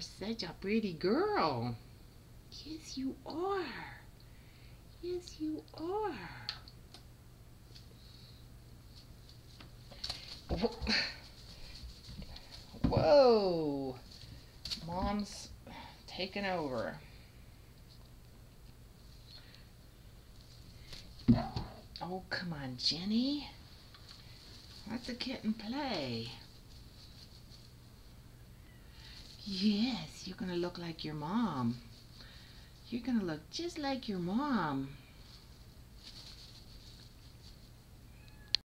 such a pretty girl. Yes, you are. Yes, you are. Whoa. Mom's taking over. Oh, come on, Ginny. Let the kitten play. Yes, you're going to look like your mom. You're going to look just like your mom.